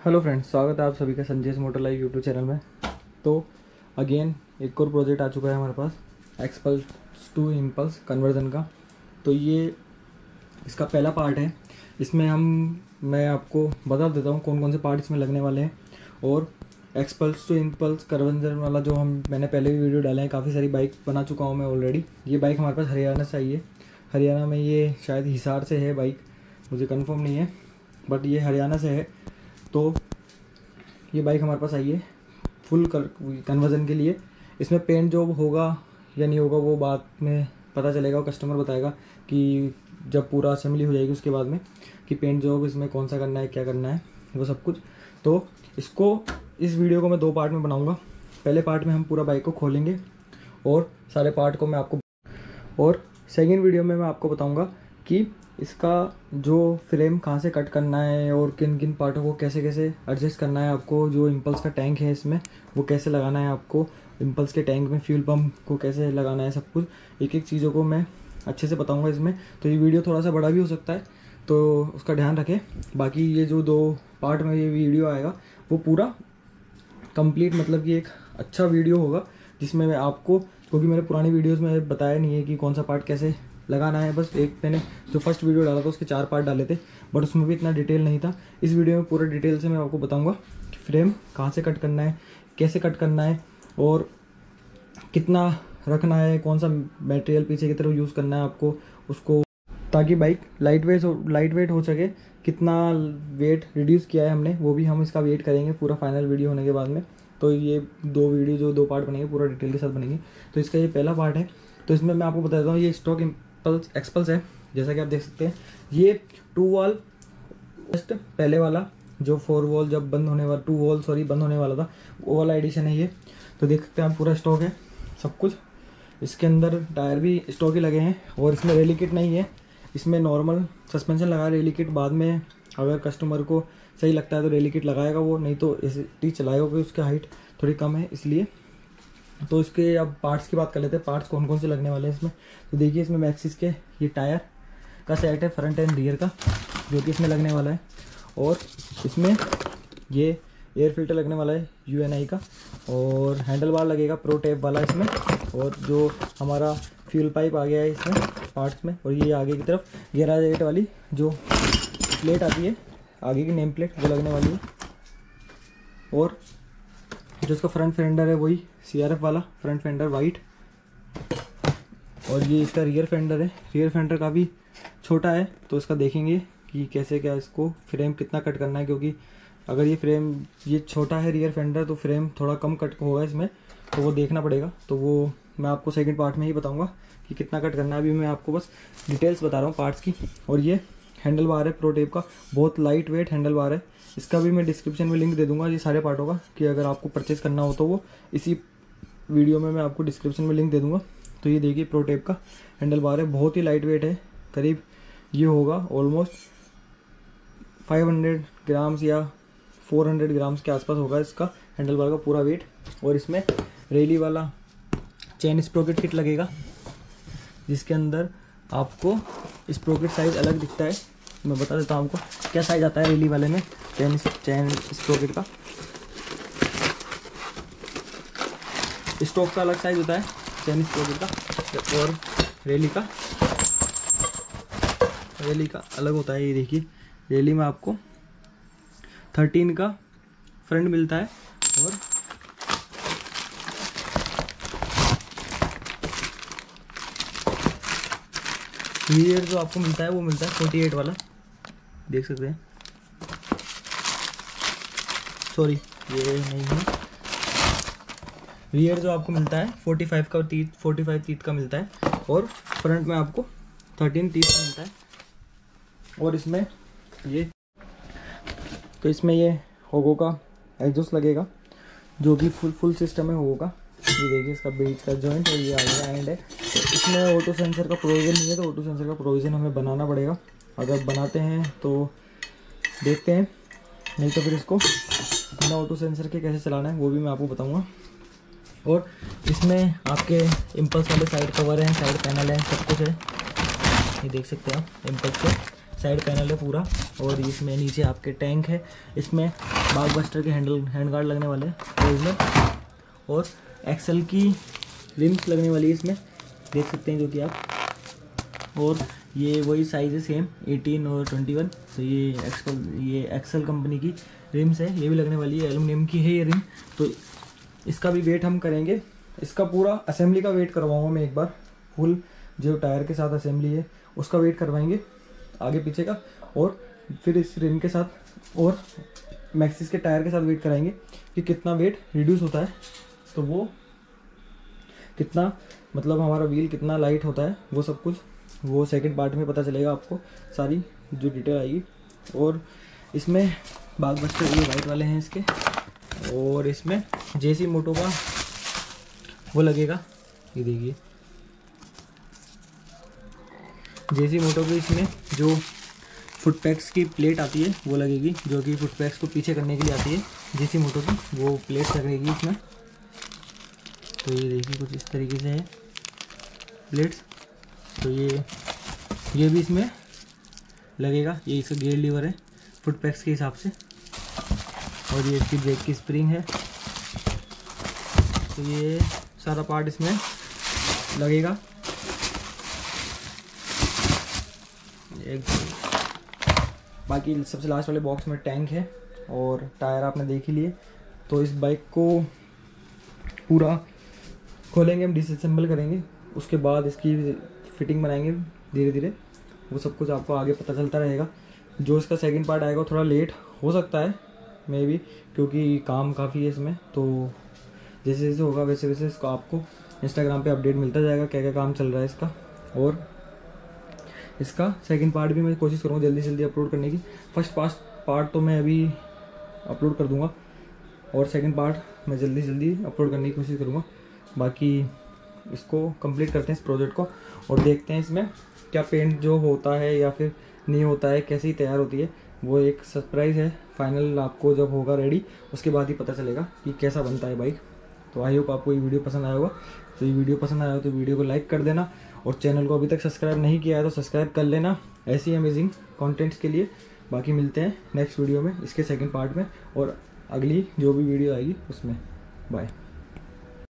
Hello friends, स्वागत है आप सभी का Sanjay motor live YouTube channel में। तो अगेन, एक और प्रोजेक्ट आ चुका है हमारे पास एक्सपल्स टू इम्पल्स कन्वर्जन का। तो ये, इसका पहला पार्ट है। इसमें हम, मैं आपको बता देता हूँ कौन कौन से पार्ट इसमें लगने वाले हैं। और एक्सपल्स टू इम्पल्स कन्वर्जन वाला जो हम, मैंने पहले भी वीडियो डाले हैं, काफ़ी सारी बाइक बना चुका हूँ मैं ऑलरेडी ये बाइक हमारे पास हरियाणा से आई है। हरियाणा में ये शायद हिसार से है बाइक मुझे कन्फर्म नहीं है। बट ये हरियाणा से है। तो ये बाइक हमारे पास आई है फुल कन्वर्जन के लिए। इसमें पेंट जॉब होगा या नहीं होगा, वो बाद में पता चलेगा वो कस्टमर बताएगा कि जब पूरा असेंबली हो जाएगी उसके बाद में कि पेंट जॉब इसमें कौन सा करना है, क्या करना है, वो सब कुछ। तो इसको इस वीडियो को मैं दो पार्ट में बनाऊँगा। पहले पार्ट में हम पूरा बाइक को खोलेंगे और सारे पार्ट को मैं आपको और सेकेंड वीडियो में मैं आपको बताऊँगा कि इसका जो फ्रेम कहाँ से कट करना है और किन किन पार्टों को कैसे कैसे एडजस्ट करना है आपको, जो इम्पल्स का टैंक है इसमें, वो कैसे लगाना है आपको इम्पल्स के टैंक में फ्यूल पम्प को कैसे लगाना है सब कुछ एक एक चीज़ों को मैं अच्छे से बताऊँगा इसमें। तो ये वीडियो थोड़ा सा बड़ा भी हो सकता है तो उसका ध्यान रखें। बाकी ये जो दो पार्ट में ये वीडियो आएगा, वो पूरा कंप्लीट मतलब कि एक अच्छा वीडियो होगा, जिसमें मैं आपको, क्योंकि मैंने पुरानी वीडियोस में बताया नहीं है कि कौन सा पार्ट कैसे लगाना है, बस एक मैंने जो फ़र्स्ट वीडियो डाला था उसके चार पार्ट डाले थे बट उसमें भी इतना डिटेल नहीं था। इस वीडियो में पूरा डिटेल से मैं आपको बताऊँगा फ्रेम कहाँ से कट करना है, कैसे कट करना है, और कितना रखना है, कौन सा मटेरियल पीछे की तरफ़ यूज़ करना है आपको, उसको, ताकि बाइक लाइट वेट हो लाइट वेट हो सके। कितना वेट रिड्यूस किया है हमने, वो भी हम इसका वेट करेंगे पूरा फाइनल वीडियो होने के बाद में। तो ये दो वीडियो जो दो पार्ट बनेंगे, पूरा डिटेल के साथ बनेंगे। तो इसका ये पहला पार्ट है। तो इसमें मैं आपको बता देता हूँ, ये स्टॉक पल्स एक्सपल्स है, जैसा कि आप देख सकते हैं। ये टू वॉल जस्ट पहले वाला, जो फोर वॉल जब बंद होने वाला टू वॉल सॉरी बंद होने वाला था, वो वाला एडिशन है ये। तो देख सकते हैं आप पूरा स्टॉक है, सब कुछ। इसके अंदर टायर भी स्टॉक ही लगे हैं, और इसमें रेली किट नहीं है। इसमें नॉर्मल सस्पेंशन लगा रेली किट बाद में अगर कस्टमर को सही लगता है तो रेली किट लगाएगा वो, नहीं तो ऐसे चलाएगा क्योंकि उसकी हाइट थोड़ी कम है, इसलिए तो इसके अब पार्ट्स की बात कर लेते हैं। पार्ट्स कौन कौन से लगने वाले हैं इसमें? तो देखिए इसमें मैक्सिस के ये टायर का सेट है फ्रंट एंड रियर का, जो कि इसमें लगने वाला है। और इसमें ये एयर फ़िल्टर लगने वाला है यूएनआई का। और हैंडल बार लगेगा प्रो टेप वाला इसमें। और जो हमारा फ्यूल पाइप आ गया है इसमें पार्ट्स में, और ये आगे की तरफ़ ग्यारह एट वाली जो प्लेट आती है, आगे की नेम प्लेट वो लगने वाली है। और जो इसका फ्रंट फेंडर है, वही सी वाला फ्रंट फेंडर वाइट और ये इसका रियर फेंडर है। रियर फेंडर काफ़ी छोटा है तो इसका देखेंगे कि कैसे क्या इसको फ्रेम कितना कट करना है, क्योंकि अगर ये फ्रेम ये छोटा है रियर फेंडर तो फ्रेम थोड़ा कम कट होगा इसमें तो वो देखना पड़ेगा। तो वो मैं आपको सेकंड पार्ट में ही बताऊँगा कि कितना कट करना है। अभी मैं आपको बस डिटेल्स बता रहा हूँ पार्ट्स की। और ये हैंडल बार है प्रो टेप का। बहुत लाइट वेट हैंडल बार है। इसका भी मैं डिस्क्रिप्शन में लिंक दे दूँगा ये सारे पार्टों का कि अगर आपको परचेज़ करना हो तो वो, इसी वीडियो में मैं आपको डिस्क्रिप्शन में लिंक दे दूँगा। तो ये देखिए प्रोटेप का हैंडल बार है, बहुत ही लाइट वेट है, करीब ये होगा ऑलमोस्ट 500 ग्राम्स या 400 ग्राम्स के आसपास होगा इसका हैंडल बार का पूरा वेट और इसमें रेली वाला चैन स्प्रोकेट किट लगेगा, जिसके अंदर आपको स्प्रोकेट साइज़ अलग दिखता है। मैं बता देता हूँ आपको, क्या साइज़ आता है रेली वाले में? चैन चैन स्प्रोकेट का। स्टोक का अलग साइज़ होता है। चैन स्प्रोकेट का। और रैली का। रैली का अलग होता है ये देखिए। रैली में आपको थर्टीन का फ्रंट मिलता है। और रियर जो आपको मिलता है, वो मिलता है फोर्टी एट वाला। देख सकते हैं। सॉरी ये नहीं है। रियर जो आपको मिलता है 45 का तीत 45 तीत का मिलता है और फ्रंट में आपको 13 तीत का मिलता है। और इसमें ये तो इसमें ये होगो का एग्जॉस्ट लगेगा, जो कि फुल फुल सिस्टम है होगो का। ये देखिए इसका बीच का जॉइंट और ये आगे एंड है। इसमें ऑटो सेंसर का प्रोविज़न नहीं है तो ऑटो सेंसर का प्रोविज़न हमें बनाना पड़ेगा। अगर बनाते हैं तो देखते हैं, नहीं तो फिर इसको बिना ऑटो सेंसर के कैसे चलाना है, वो भी मैं आपको बताऊँगा। और इसमें आपके इम्पल्स वाले साइड कवर हैं साइड पैनल है, सब कुछ है। ये देख सकते हैं आप इम्पल्स के साइड पैनल है पूरा। और इसमें नीचे आपके टैंक है। इसमें बाग बस्टर के हैंडल हैंड गार्ड लगने वाले ओरिजिनल और एक्सल की रिम्स लगने वाली है इसमें। देख सकते हैं जो कि आप। और ये वही साइज़ है सेम 18 और 21 तो ये एक्सल ये एक्सल कंपनी की रिम्स है, ये भी लगने वाली है एलुमिनियम की है ये रिम तो इसका भी वेट हम करेंगे. इसका पूरा असेंबली का वेट करवाऊँगा मैं एक बार. फुल जो टायर के साथ असेंबली है, उसका वेट करवाएँगे आगे पीछे का. और फिर इस रिम के साथ और मैक्सिस के टायर के साथ वेट कराएँगे कि कितना वेट रिड्यूस होता है. तो वो कितना मतलब हमारा व्हील कितना लाइट होता है, वो सब कुछ वो सेकंड पार्ट में पता चलेगा आपको, सारी जो डिटेल आएगी। और इसमें बाग बस्टर ये वाइट वाले हैं इसके। और इसमें जेसी मोटो का वो लगेगा। ये देखिए। जेसी मोटो की इसमें जो फुट पैक्स की प्लेट आती है, वो लगेगी, जो कि फुट पैक्स को पीछे करने के लिए आती है जेसी मोटो की। वो प्लेट लगेगी इसमें। तो ये देखिए कुछ इस तरीके से है। प्लेट्स तो ये ये भी इसमें लगेगा। ये इसका गेयर लीवर है फुट पैक्स के हिसाब से। और ये इसकी ब्रेक की स्प्रिंग है। तो ये सारा पार्ट इसमें लगेगा। एक, बाकी सबसे लास्ट वाले बॉक्स में टैंक है और टायर आपने देख ही लिए। तो इस बाइक को पूरा खोलेंगे, हम डिसम्बल करेंगे। उसके बाद इसकी फिटिंग बनाएँगे धीरे धीरे। वो सब कुछ आपको आगे पता चलता रहेगा। जो इसका सेकंड पार्ट आएगा थोड़ा लेट हो सकता है मे भी क्योंकि काम काफ़ी है इसमें। तो जैसे जैसे होगा वैसे वैसे इसको आपको इंस्टाग्राम पे अपडेट मिलता जाएगा, क्या क्या काम चल रहा है इसका। और इसका सेकंड पार्ट भी मैं कोशिश करूँगा जल्दी जल्दी अपलोड करने की। फ़र्स्ट पास पार्ट तो मैं अभी अपलोड कर दूँगा। और सेकंड पार्ट मैं जल्दी जल्दी अपलोड करने की कोशिश करूँगा। बाकी इसको कंप्लीट करते हैं इस प्रोजेक्ट को और देखते हैं इसमें क्या पेंट जो होता है या फिर नहीं होता है, कैसी तैयार होती है। वो एक सरप्राइज़ है। फाइनल आपको जब होगा रेडी उसके बाद ही पता चलेगा कि कैसा बनता है बाइक तो आई होप आपको ये वीडियो पसंद आया होगा। तो ये वीडियो पसंद आया हो तो वीडियो को लाइक कर देना और चैनल को अभी तक सब्सक्राइब नहीं किया है तो सब्सक्राइब कर लेना। ऐसी अमेजिंग कॉन्टेंट्स के लिए। बाकी मिलते हैं नेक्स्ट वीडियो में, इसके सेकेंड पार्ट में और अगली जो भी वीडियो आएगी, उसमें। बाय